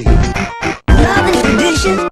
Love and condition.